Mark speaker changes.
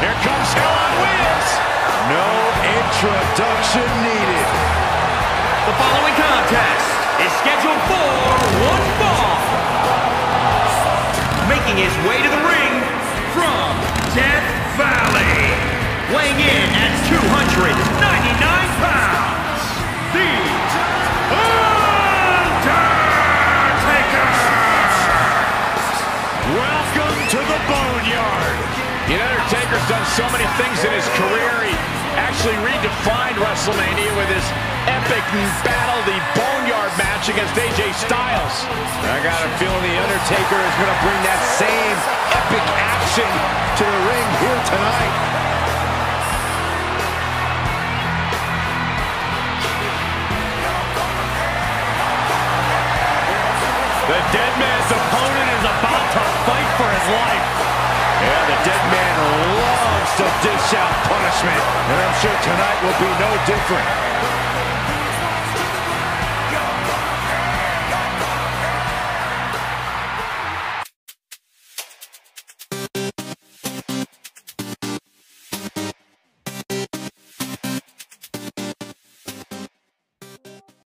Speaker 1: Here comes on Wheels.
Speaker 2: No introduction needed.
Speaker 3: The following contest is scheduled for one fall. Making his way to the ring from Death Valley. Weighing in at 299 pounds. The Undertaker.
Speaker 1: Welcome to the Boneyard. The Undertaker's done so many things in his career. He actually redefined WrestleMania with his epic battle, the Boneyard match against AJ Styles.
Speaker 2: I got a feeling The Undertaker is going to bring that same epic action to the ring here tonight.
Speaker 1: The dead man's opponent is about to fight for his life.
Speaker 2: To dish out punishment, and I'm sure tonight will be no different.